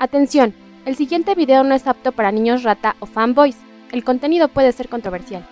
Atención, el siguiente video no es apto para niños rata o fanboys. El contenido puede ser controversial.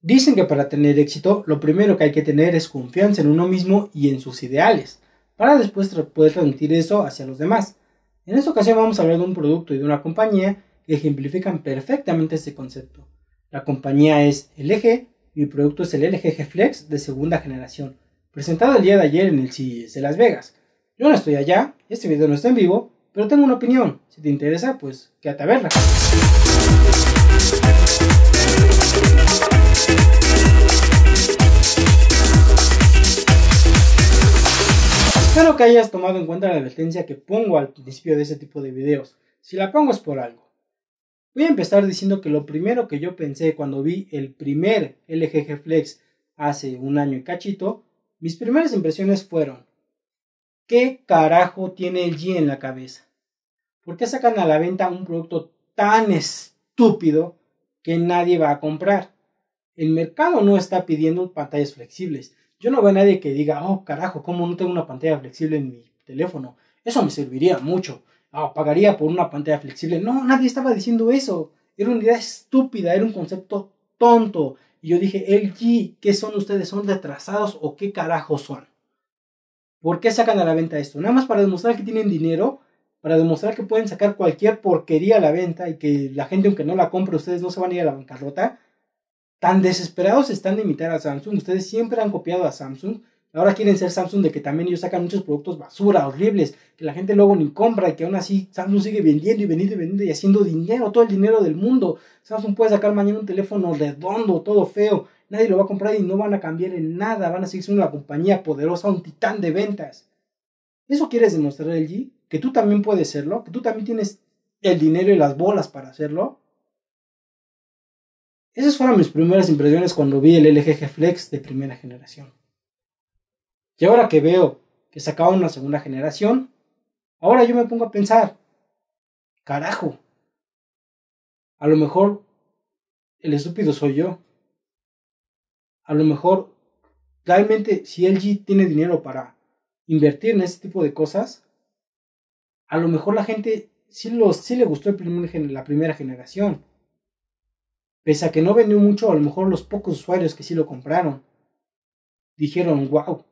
Dicen que para tener éxito lo primero que hay que tener es confianza en uno mismo y en sus ideales, para después poder transmitir eso hacia los demás. En esta ocasión vamos a hablar de un producto y de una compañía que ejemplifican perfectamente este concepto. La compañía es LG y el producto es el LG G Flex de segunda generación, presentado el día de ayer en el CES de Las Vegas. Yo no estoy allá, este video no está en vivo, pero tengo una opinión. Si te interesa, pues quédate a verla. Espero que hayas tomado en cuenta la advertencia que pongo al principio de este tipo de videos. Si la pongo es por algo. Voy a empezar diciendo que lo primero que yo pensé cuando vi el primer LG G Flex hace un año y cachito, mis primeras impresiones fueron ¿Qué carajo tiene el G en la cabeza? ¿Por qué sacan a la venta un producto tan estúpido que nadie va a comprar? El mercado no está pidiendo pantallas flexibles. Yo no veo a nadie que diga, oh carajo, ¿cómo no tengo una pantalla flexible en mi teléfono? Eso me serviría mucho. Oh, pagaría por una pantalla flexible. No, nadie estaba diciendo eso. Era una idea estúpida, era un concepto tonto. Y yo dije, LG, ¿qué son ustedes? ¿Son retrasados o qué carajo son? ¿Por qué sacan a la venta esto? Nada más para demostrar que tienen dinero, para demostrar que pueden sacar cualquier porquería a la venta y que la gente, aunque no la compre, ustedes no se van a ir a la bancarrota. Tan desesperados están de imitar a Samsung. Ustedes siempre han copiado a Samsung. Ahora quieren ser Samsung de que también ellos sacan muchos productos basura, horribles, que la gente luego ni compra y que aún así Samsung sigue vendiendo y vendiendo y vendiendo y haciendo dinero, todo el dinero del mundo. Samsung puede sacar mañana un teléfono redondo, todo feo, nadie lo va a comprar y no van a cambiar en nada, van a seguir siendo una compañía poderosa, un titán de ventas. ¿Eso quieres demostrar, LG? ¿Que tú también puedes serlo? ¿Que tú también tienes el dinero y las bolas para hacerlo? Esas fueron mis primeras impresiones cuando vi el LG G Flex de primera generación. Y ahora que veo que sacaban una segunda generación, ahora yo me pongo a pensar, carajo, a lo mejor el estúpido soy yo a lo mejor realmente si LG tiene dinero para invertir en este tipo de cosas, a lo mejor la gente sí, sí le gustó la primera generación. Pese a que no vendió mucho, a lo mejor los pocos usuarios que sí lo compraron dijeron, wow,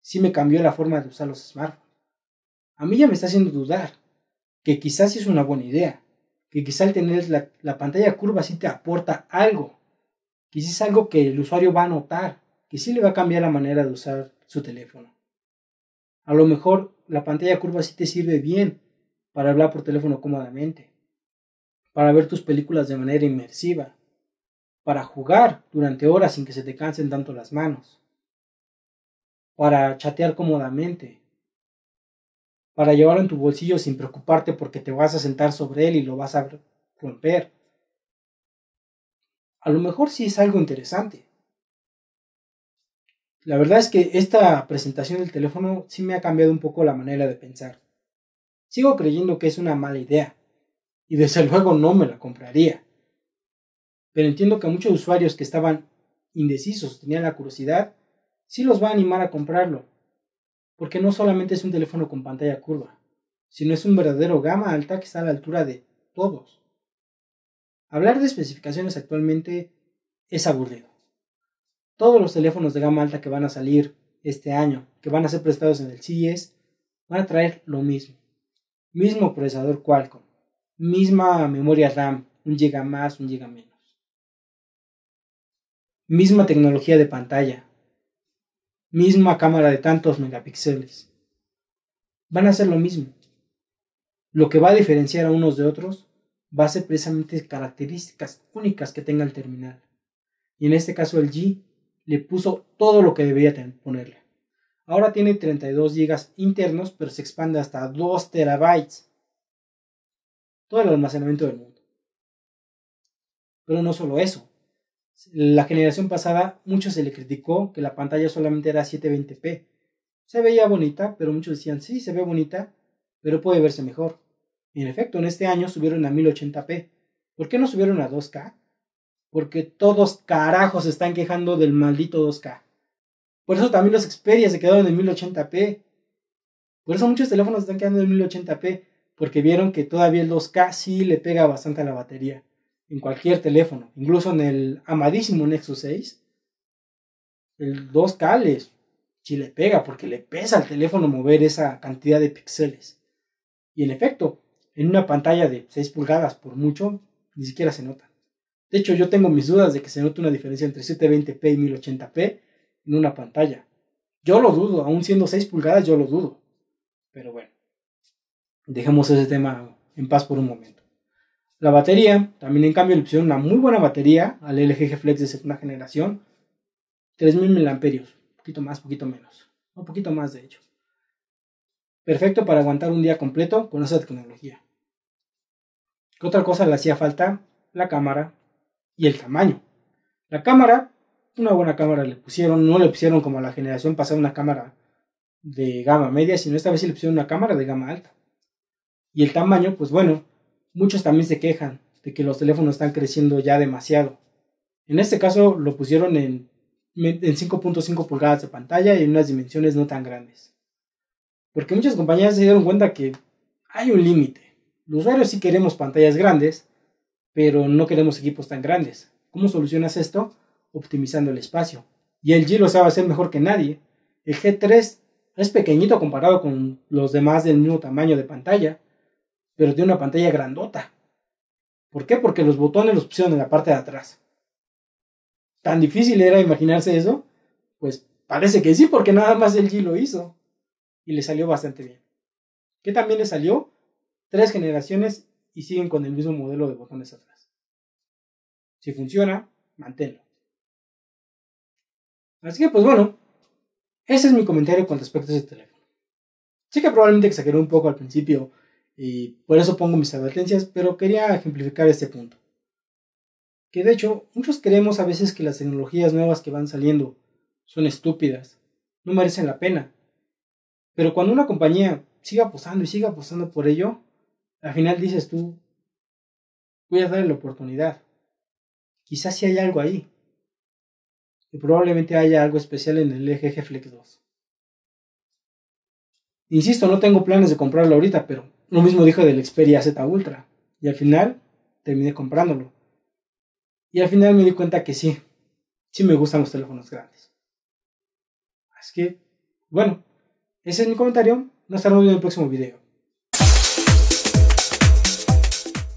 sí me cambió la forma de usar los smartphones. A mí ya me está haciendo dudar que quizás sí es una buena idea, que quizás el tener la, la pantalla curva sí te aporta algo que es algo que el usuario va a notar, que sí le va a cambiar la manera de usar su teléfono. A lo mejor la pantalla curva sí te sirve bien para hablar por teléfono cómodamente, para ver tus películas de manera inmersiva, para jugar durante horas sin que se te cansen tanto las manos, para chatear cómodamente, para llevarlo en tu bolsillo sin preocuparte porque te vas a sentar sobre él y lo vas a romper a lo mejor sí es algo interesante. La verdad es que esta presentación del teléfono sí me ha cambiado un poco la manera de pensar. Sigo creyendo que es una mala idea, y desde luego no me la compraría. Pero entiendo que muchos usuarios que estaban indecisos, tenían la curiosidad, sí los va a animar a comprarlo, porque no solamente es un teléfono con pantalla curva, sino es un verdadero gama alta que está a la altura de todos. Hablar de especificaciones actualmente es aburrido. Todos los teléfonos de gama alta que van a salir este año, que van a ser prestados en el CES, van a traer lo mismo. Mismo procesador Qualcomm, misma memoria RAM, un GB más, un GB menos. Misma tecnología de pantalla, misma cámara de tantos megapíxeles. Van a ser lo mismo. Lo que va a diferenciar a unos de otros va a ser precisamente características únicas que tenga el terminal. Y en este caso el G le puso todo lo que debería ponerle. Ahora tiene 32 GB internos, pero se expande hasta 2 terabytes. Todo el almacenamiento del mundo. Pero no solo eso. La generación pasada, mucho se le criticó que la pantalla solamente era 720p. Se veía bonita, pero muchos decían, sí, se ve bonita, pero puede verse mejor. Y en efecto, en este año subieron a 1080p. ¿Por qué no subieron a 2K? Porque todos carajos se están quejando del maldito 2K. Por eso también los Xperia se quedaron en 1080p. Por eso muchos teléfonos están quedando en 1080p, porque vieron que todavía el 2K sí le pega bastante a la batería. En cualquier teléfono, incluso en el amadísimo Nexus 6, el 2K les, sí le pega, porque le pesa al teléfono mover esa cantidad de píxeles. Y en efecto, en una pantalla de 6 pulgadas por mucho, ni siquiera se nota. De hecho, yo tengo mis dudas de que se note una diferencia entre 720p y 1080p en una pantalla. Yo lo dudo, aún siendo 6 pulgadas, yo lo dudo. Pero bueno, dejemos ese tema en paz por un momento. La batería, también en cambio le pusieron una muy buena batería al LG G Flex de segunda generación. 3000 mAh, poquito más, poquito menos. Un poquito más de hecho. Perfecto para aguantar un día completo con esa tecnología. ¿Qué otra cosa le hacía falta? La cámara y el tamaño. La cámara, una buena cámara le pusieron, no le pusieron como a la generación pasada una cámara de gama media, sino esta vez le pusieron una cámara de gama alta. Y el tamaño, pues bueno, muchos también se quejan de que los teléfonos están creciendo ya demasiado. En este caso lo pusieron en, en 5.5 pulgadas de pantalla y en unas dimensiones no tan grandes. Porque muchas compañías se dieron cuenta que hay un límite. Los usuarios sí queremos pantallas grandes, pero no queremos equipos tan grandes. ¿Cómo solucionas esto? Optimizando el espacio. Y el G lo sabe hacer mejor que nadie. El G3 es pequeñito comparado con los demás del mismo tamaño de pantalla, pero tiene una pantalla grandota. ¿Por qué? Porque los botones los pusieron en la parte de atrás. ¿Tan difícil era imaginarse eso? Pues parece que sí, porque nada más el G lo hizo. Y le salió bastante bien. ¿Qué también le salió? Tres generaciones y siguen con el mismo modelo de botones atrás. Si funciona, manténlo. Así que pues bueno, ese es mi comentario con respecto a ese teléfono. Sí que probablemente exageré un poco al principio y por eso pongo mis advertencias, pero quería ejemplificar este punto. Que de hecho, muchos creemos a veces que las tecnologías nuevas que van saliendo son estúpidas, no merecen la pena. Pero cuando una compañía sigue apostando y sigue apostando por ello, al final dices tú, voy a darle la oportunidad. Quizás si hay algo ahí. Y probablemente haya algo especial en el G Flex 2. Insisto, no tengo planes de comprarlo ahorita, pero lo mismo dijo del Xperia Z Ultra. Y al final terminé comprándolo. Y al final me di cuenta que sí, sí me gustan los teléfonos grandes. Así que, bueno, ese es mi comentario. Nos estaremos viendo en el próximo video.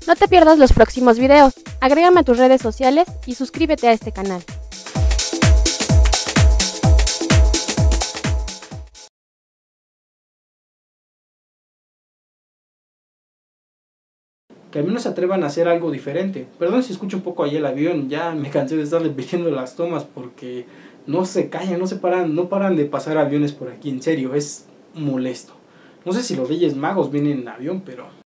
No te pierdas los próximos videos, agrégame a tus redes sociales y suscríbete a este canal. que al menos se atrevan a hacer algo diferente. Perdón si escucho un poco ahí el avión, ya me cansé de estar repitiendo las tomas porque no se callan, no se paran, no paran de pasar aviones por aquí, en serio, es molesto. No sé si los Reyes Magos vienen en avión, pero